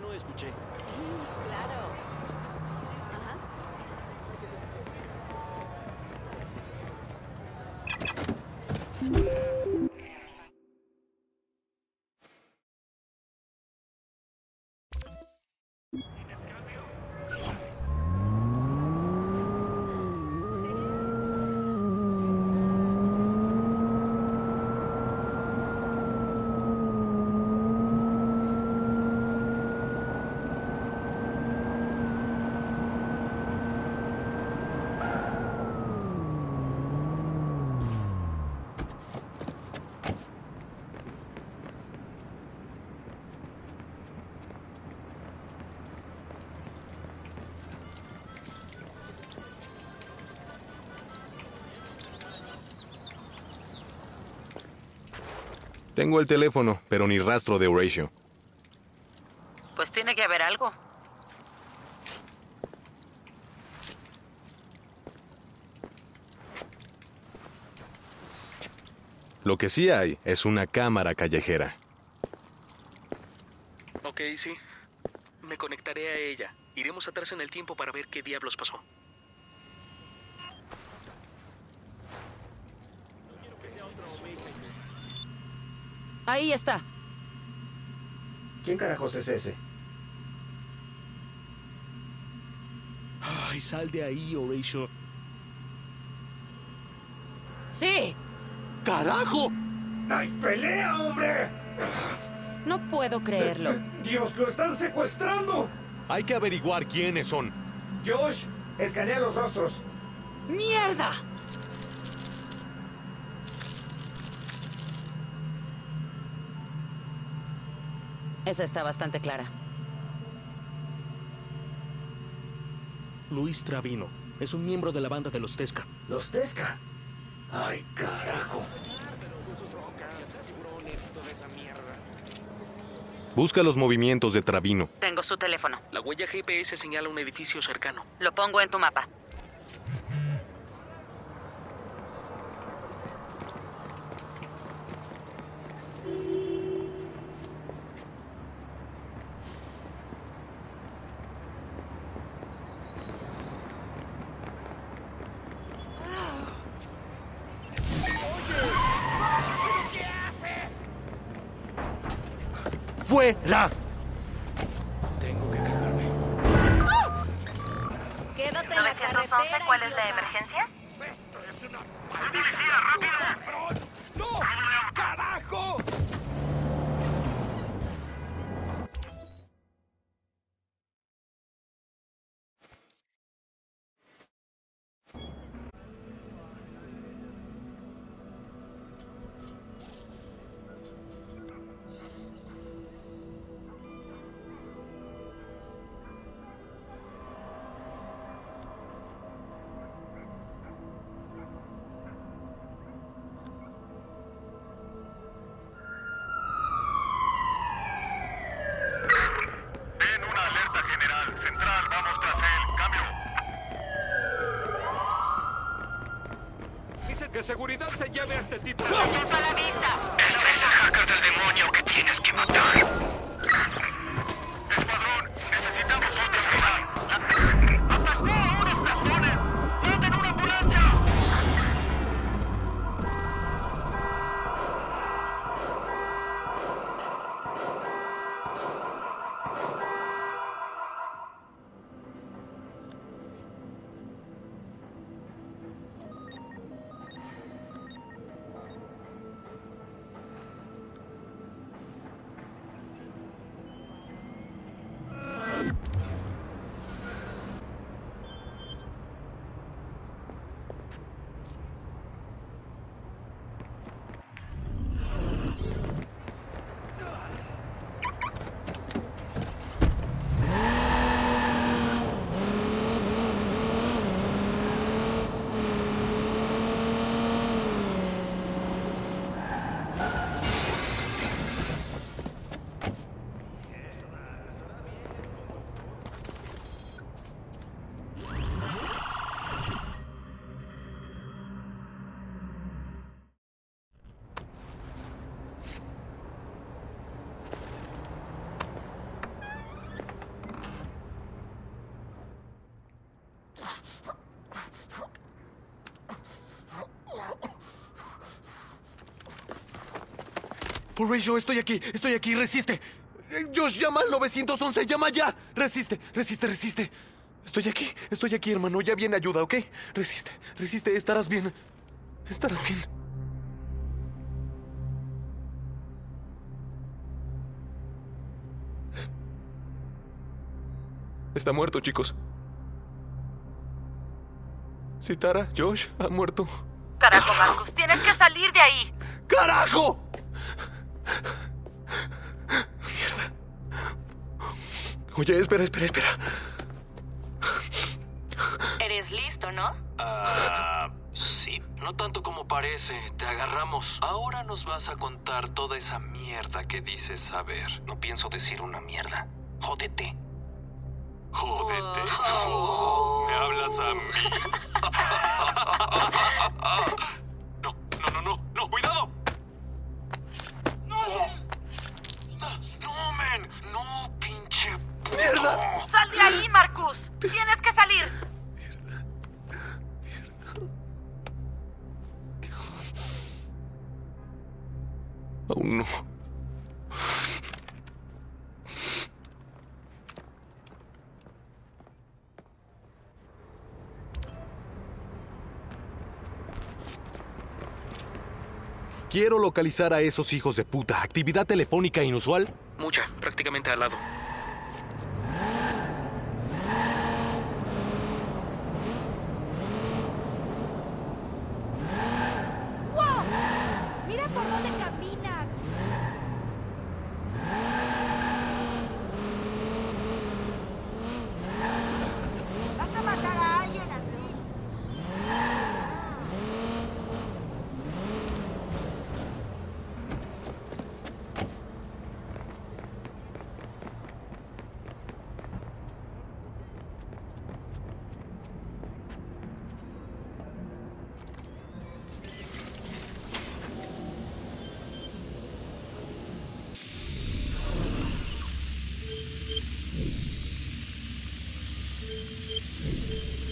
No escuché. Sí, claro. Tengo el teléfono, pero ni rastro de Horatio. Pues tiene que haber algo. Lo que sí hay es una cámara callejera. Ok, sí. Me conectaré a ella. Iremos atrás en el tiempo para ver qué diablos pasó. Ahí está. ¿Quién carajos es ese? Ay, sal de ahí, Horatio. Sí. ¡Carajo! ¡Hay pelea, hombre! No puedo creerlo. ¡Dios, lo están secuestrando! Hay que averiguar quiénes son. Josh, escanea los rostros. ¡Mierda! Esa está bastante clara. Luis Travino. Es un miembro de la banda de los Tesca. Los Tesca. ¡Ay, carajo! Busca los movimientos de Travino. Tengo su teléfono. La huella GPS señala un edificio cercano. Lo pongo en tu mapa. ¡Fuera! Tengo que cargarme. Quédate en la carretera. ¿Cuál es la emergencia? Den Seguridad se lleve a este tipo. Este es el hacker del demonio que tienes que matar. Horatio, estoy aquí, estoy aquí, resiste. Eh, Josh, llama al 911, llama ya. Resiste, resiste, resiste. Estoy aquí, estoy aquí, hermano. Ya viene ayuda, ¿ok? Resiste, resiste, estarás bien. Estarás bien. Está muerto, chicos. Citara, Josh, ha muerto. Carajo, Marcus, tienes que salir de ahí. ¡Carajo! Oye, espera, espera, espera. Eres listo, ¿no? Ah, sí. No tanto como parece. Te agarramos. Ahora nos vas a contar toda esa mierda que dices saber. No pienso decir una mierda. Jódete. Jódete. Oh, ¿Me hablas a mí? de ahí, Marcus! ¡Tienes que salir! Aún no. Quiero localizar a esos hijos de puta. ¿Actividad telefónica inusual? Mucha, prácticamente al lado.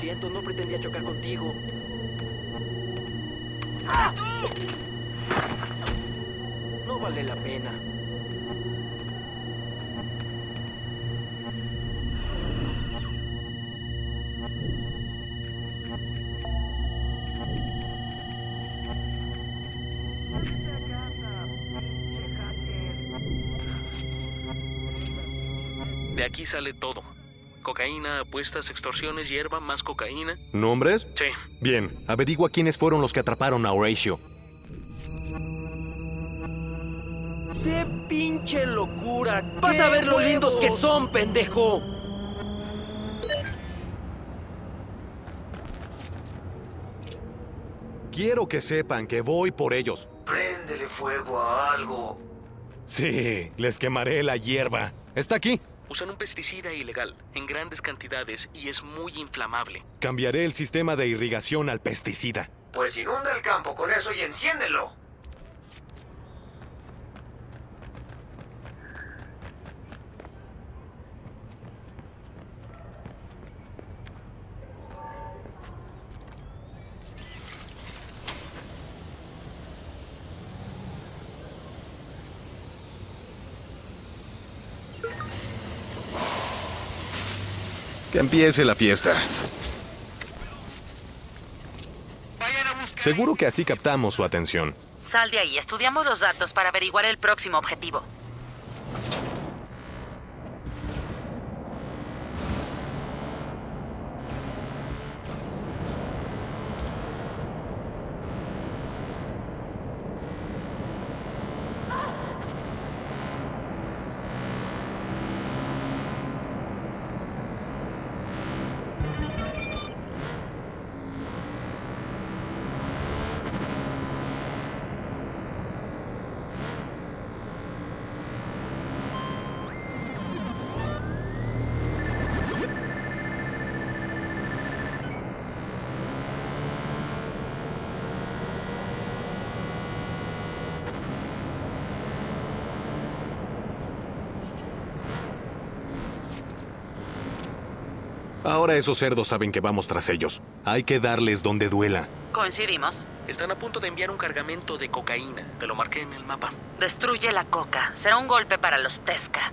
siento, no pretendía chocar contigo. ¡Ah! No vale la pena. De aquí sale todo. Cocaína, apuestas, extorsiones, hierba, más cocaína. ¿Nombres? Sí. Bien, averigua quiénes fueron los que atraparon a Horatio. ¡Qué pinche locura! ¡Vas a ver lo lindos que son, pendejo! Quiero que sepan que voy por ellos. Préndele fuego a algo. Sí, les quemaré la hierba. Está aquí. Usan un pesticida ilegal en grandes cantidades y es muy inflamable. Cambiaré el sistema de irrigación al pesticida. Pues inunda el campo con eso y enciéndelo. Que empiece la fiesta. Seguro que así captamos su atención. Sal de ahí, estudiamos los datos para averiguar el próximo objetivo. Ahora esos cerdos saben que vamos tras ellos. Hay que darles donde duela. Coincidimos. Están a punto de enviar un cargamento de cocaína. Te lo marqué en el mapa. Destruye la coca. Será un golpe para los Tesca.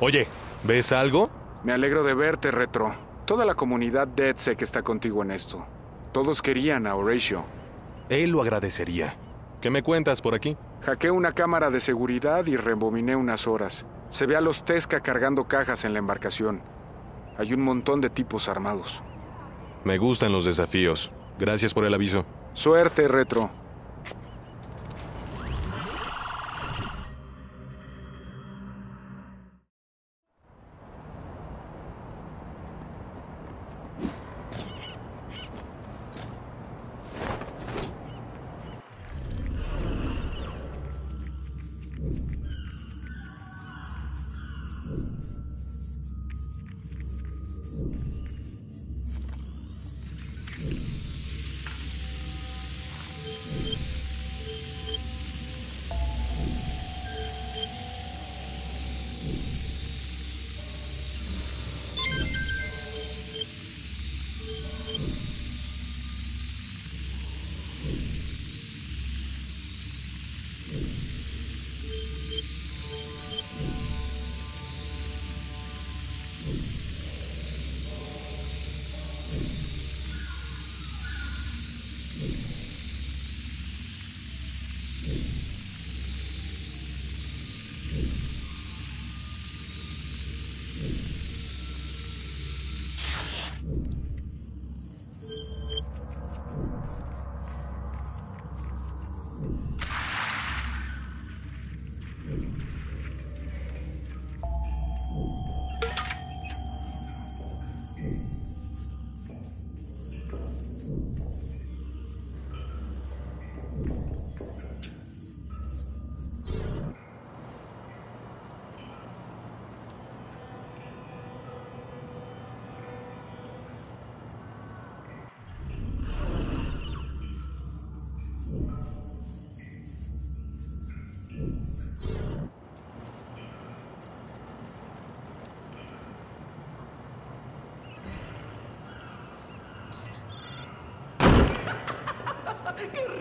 Oye, ¿ves algo? Me alegro de verte, Retro. Toda la comunidad Dead sé que está contigo en esto. Todos querían a Horatio. Él lo agradecería. ¿Qué me cuentas por aquí? Hackeé una cámara de seguridad y rebobiné unas horas. Se ve a los Tesca cargando cajas en la embarcación. Hay un montón de tipos armados. Me gustan los desafíos. Gracias por el aviso. Suerte, Retro.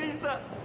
¡Qué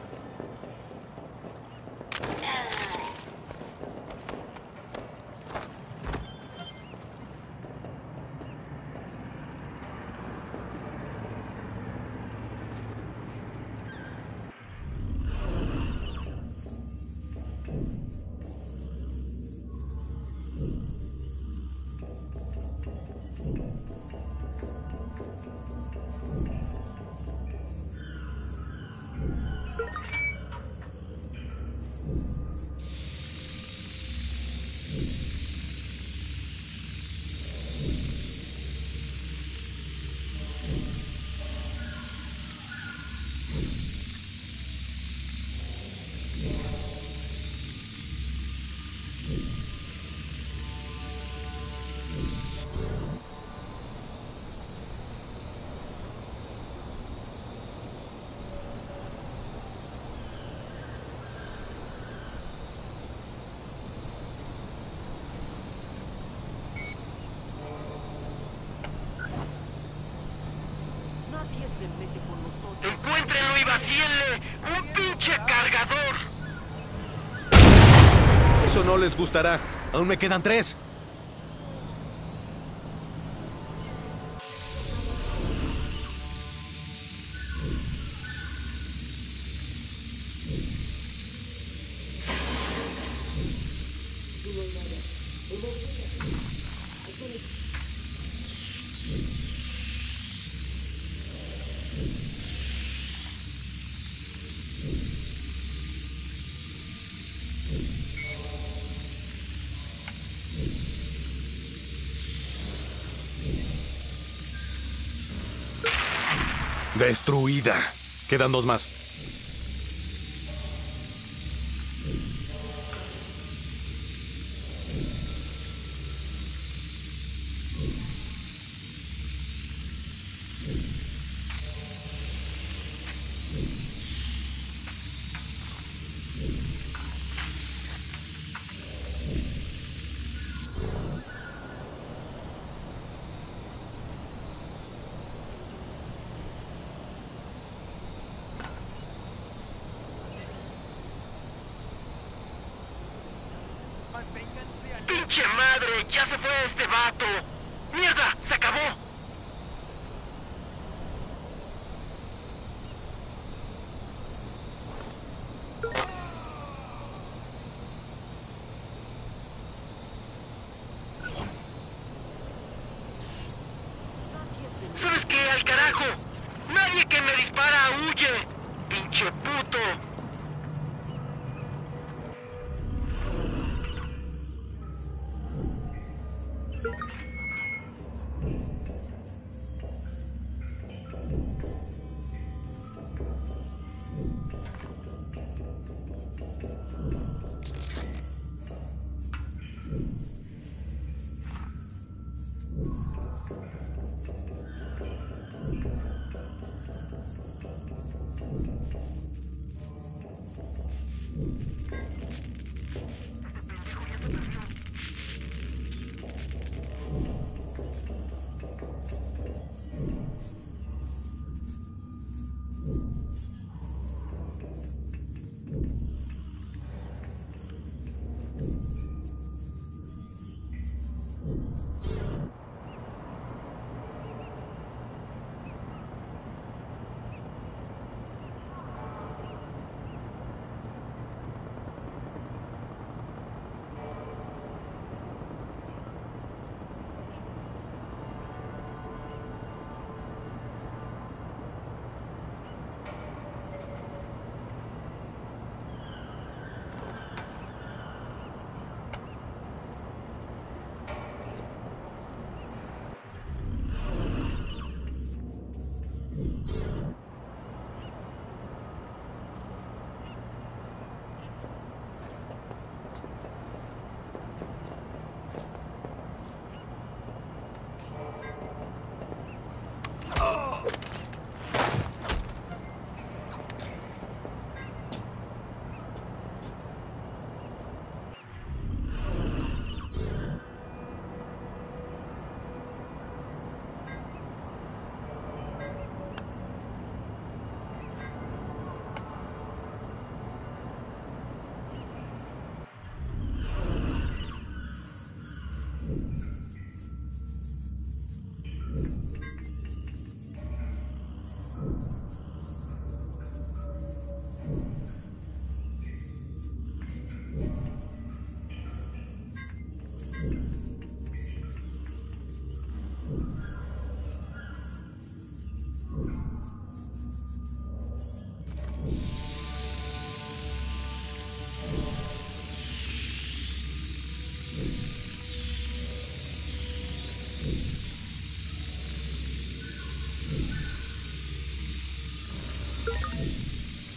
vacíenle! ¡Un pinche cargador! Eso no les gustará. Aún me quedan tres. Destruida. Quedan dos más. ¿Sabes qué? ¡Al carajo! ¡Nadie que me dispara huye! ¡Pinche puto!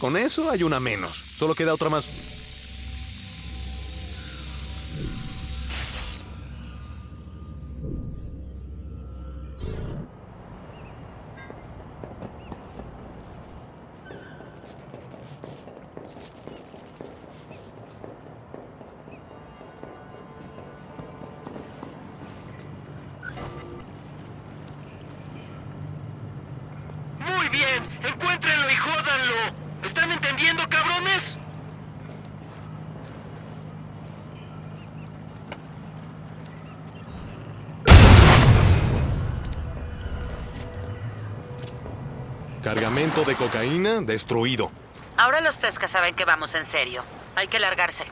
Con eso hay una menos. Solo queda otra más. Cargamento de cocaína destruido. Ahora los Tesca saben que vamos en serio. Hay que largarse.